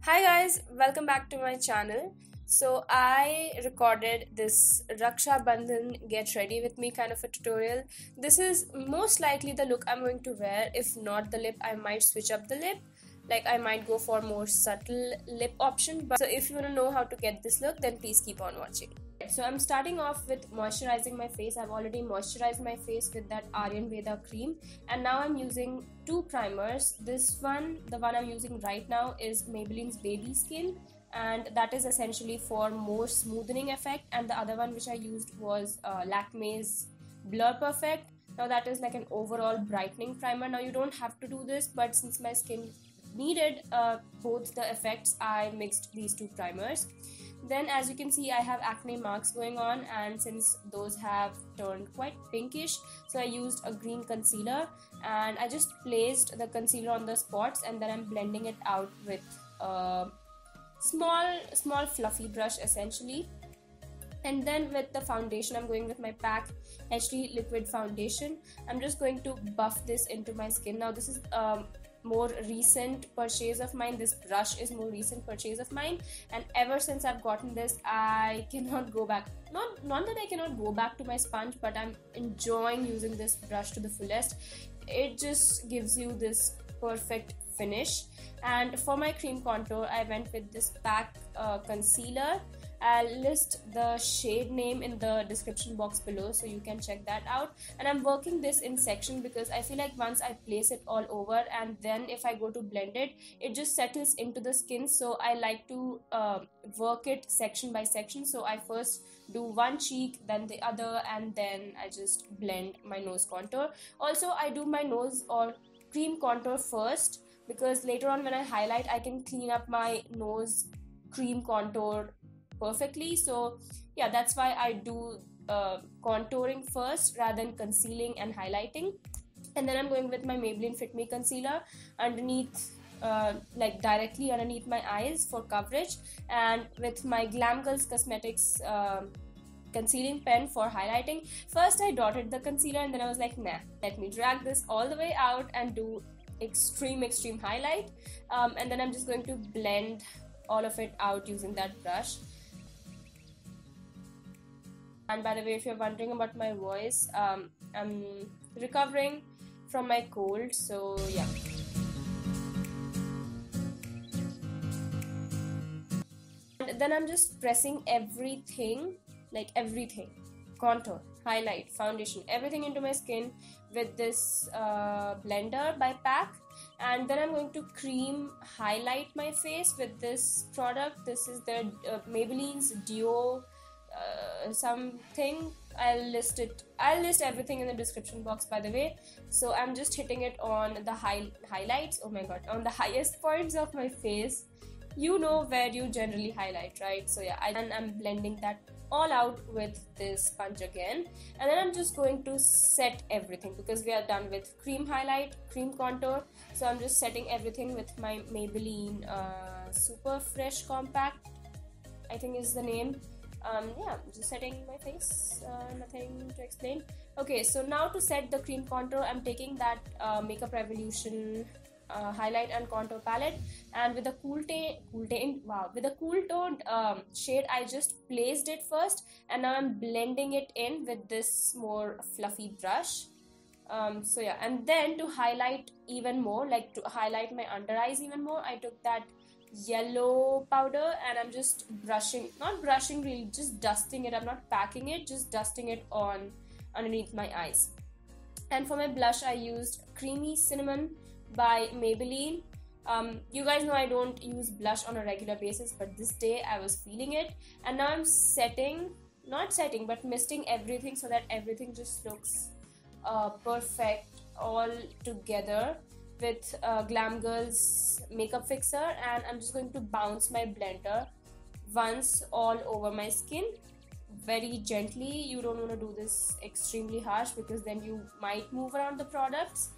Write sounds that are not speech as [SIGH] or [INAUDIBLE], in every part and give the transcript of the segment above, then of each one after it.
Hi guys, welcome back to my channel. So I recorded this Raksha Bandhan get ready with me kind of a tutorial. This is most likely the look I'm going to wear. If not the lip, I might switch up the lip. Like I might go for more subtle lip option. But so if you want to know how to get this look, then please keep on watching. So I'm starting off with moisturizing my face. I've already moisturized my face with that Aryanveda cream and now I'm using two primers. This one, the one I'm using right now is Maybelline's Baby Skin and that is essentially for more smoothing effect and the other one which I used was uh, Lakme's Blur Perfect. Now that is like an overall brightening primer. Now you don't have to do this but since my skin needed uh, both the effects I mixed these two primers then as you can see I have acne marks going on and since those have turned quite pinkish so I used a green concealer and I just placed the concealer on the spots and then I'm blending it out with a small small fluffy brush essentially. And then with the foundation I'm going with my PAC HD liquid foundation. I'm just going to buff this into my skin. Now this is um, more recent purchase of mine. This brush is more recent purchase of mine. And ever since i've gotten this i cannot go back. Not not that i cannot go back to my sponge but i'm enjoying using this brush to the fullest. It just gives you this perfect finish. And for my cream contour i went with this pac uh, concealer. I'll list the shade name in the description box below so you can check that out. And I'm working this in section because I feel like once I place it all over and then if I go to blend it it just settles into the skin. So I like to uh, work it section by section. So I first do one cheek then the other and then I just blend my nose contour. Also I do my nose or cream contour first because later on when I highlight I can clean up my nose cream contour perfectly. So yeah that's why I do uh, contouring first rather than concealing and highlighting. And then I'm going with my Maybelline Fit Me concealer underneath uh, like directly underneath my eyes for coverage and with my Glam Girls Cosmetics uh, concealing pen for highlighting. First I dotted the concealer and then I was like nah let me drag this all the way out and do extreme extreme highlight. Um, and then I'm just going to blend all of it out using that brush. And by the way, if you're wondering about my voice, um, I'm recovering from my cold, so yeah. And then I'm just pressing everything, like everything contour, highlight, foundation, everything into my skin with this uh, blender by PAC. And then I'm going to cream highlight my face with this product. This is the uh, Maybelline's Duo uh, something. I'll list it i'll list everything in the description box by the way. So i'm just hitting it on the high highlights. Oh my god on the highest points of my face. You know where you generally highlight right? So yeah I, and i'm blending that all out with this sponge again. And then i'm just going to set everything because we are done with cream highlight cream contour. So i'm just setting everything with my maybelline uh, super fresh compact i think is the name. Um, yeah just setting my face uh, nothing to explain. Okay so now to set the cream contour I'm taking that uh, Makeup Revolution uh, highlight and contour palette. And with a cool tone cool tone wow with a cool toned um, shade I just placed it first. And now I'm blending it in with this more fluffy brush. Um, so yeah. And then to highlight even more like to highlight my under eyes even more I took that yellow powder and I'm just brushing not brushing really just dusting it. I'm not packing it just dusting it on underneath my eyes. And for my blush I used creamy cinnamon by Maybelline. Um, you guys know I don't use blush on a regular basis but this day I was feeling it. And now I'm setting not setting but misting everything so that everything just looks uh, perfect all together with uh, Glam Girls makeup fixer. And I'm just going to bounce my blender once all over my skin very gently. You don't want to do this extremely harsh because then you might move around the products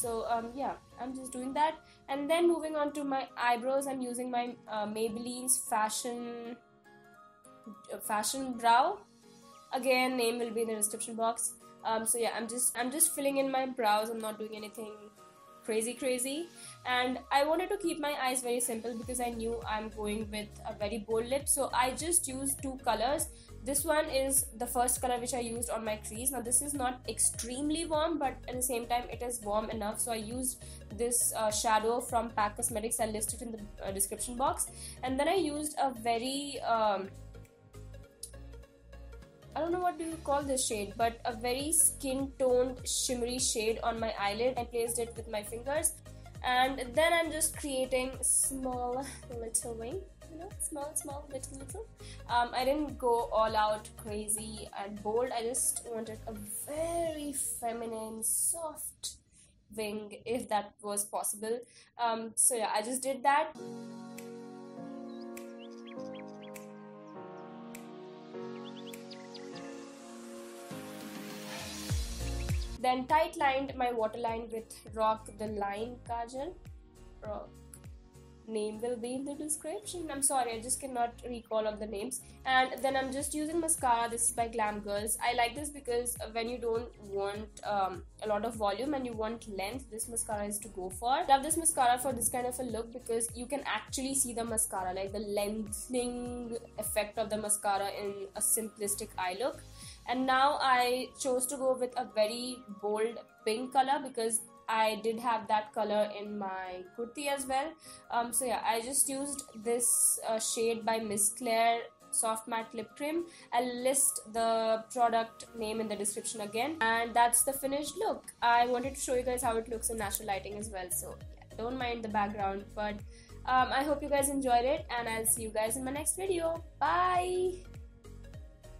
so um, yeah I'm just doing that. And then moving on to my eyebrows I'm using my uh, Maybelline's fashion uh, fashion brow. Again name will be in the description box. Um, so yeah I'm just I'm just filling in my brows. I'm not doing anything crazy crazy. And I wanted to keep my eyes very simple because I knew I'm going with a very bold lip. So I just used two colors this one is the first color which I used on my crease now this is not extremely warm but at the same time it is warm enough. So I used this uh, shadow from PAC Cosmetics. I'll list it in the uh, description box. And then I used a very um, I don't know what do you call this shade but a very skin toned shimmery shade on my eyelid. I placed it with my fingers. And then I'm just creating small [LAUGHS] little wing know small small little little. Um, I didn't go all out crazy and bold. I just wanted a very feminine soft wing if that was possible. Um, so yeah I just did that. Then tight lined my waterline with rock the line kajal. Rock name will be in the description. I'm sorry i just cannot recall all the names. And then i'm just using mascara. This is by glam girls. I like this because when you don't want um, a lot of volume and you want length this mascara is to go for. Love this mascara for this kind of a look because you can actually see the mascara like the lengthening effect of the mascara in a simplistic eye look. And now I chose to go with a very bold pink color because I did have that color in my kurti as well. Um, so yeah I just used this uh, shade by Miss Claire soft matte lip cream. I'll list the product name in the description again. And that's the finished look. I wanted to show you guys how it looks in natural lighting as well. So yeah, don't mind the background but um, I hope you guys enjoyed it and I'll see you guys in my next video. Bye